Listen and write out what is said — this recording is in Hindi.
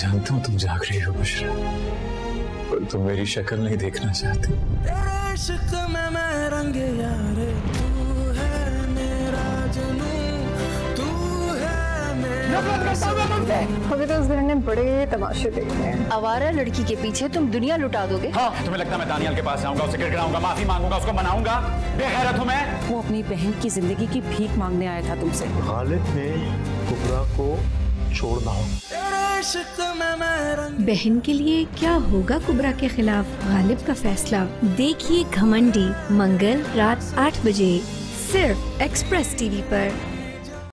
जानता हूँ तुम जाग रही हो बुशरा। पर तुम मेरी शक्ल नहीं देखना चाहती। में मैं रंग यारे तू है मेरा जनू तू है मेरा अभी तो उस घर ने बड़े तमाशे देखे हैं। आवारा लड़की के पीछे तुम दुनिया लुटा दोगे? हाँ तुम्हें लगता है मैं दानियल के पास जाऊँगा उसे गिड़गिड़ाऊँगा माफ़ी मांगूँगा उसको मनाऊँगा? बेगैरत हूँ मैं। वो अपनी बहन की ज़िंदगी की भीख मांगने आया था तुमसे। गालिब ने कुबरा को छोड़ना हो। रंग। बहन के लिए क्या होगा कुबरा के खिलाफ गालिब का फैसला? देखिए घमंडी, मंगल रात आठ बजे, सिर्फ़ एक्सप्रेस टीवी पर।